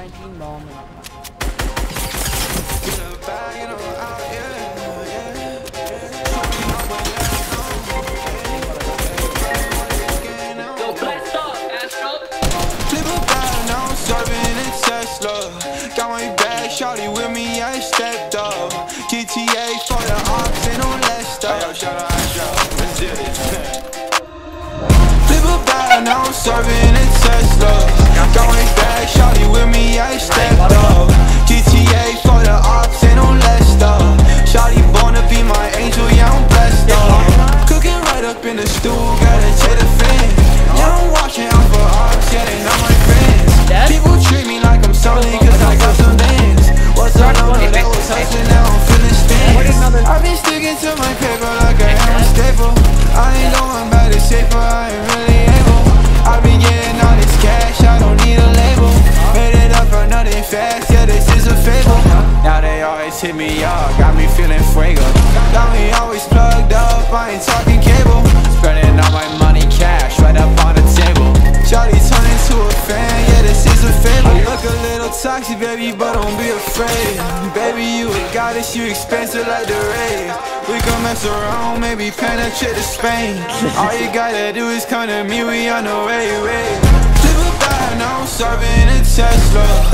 19 bomb. Got my bag, shawty with me, I stepped up. GTA for the ops and no less stuff. Flip a bag, now I'm serving a Tesla. They hit me up, got me feeling fuego. Got me always plugged up, I ain't talking cable. Spending all my money cash right up on the table. Shawty turn into a fan, yeah, this is a fable. I look a little toxic, baby, but don't be afraid. Baby, you a goddess, you expensive like the rave. We can mess around, maybe penetrate to Spain. All you gotta do is come to me, we on the way, way. Flip a bag, now I'm serving a Tesla.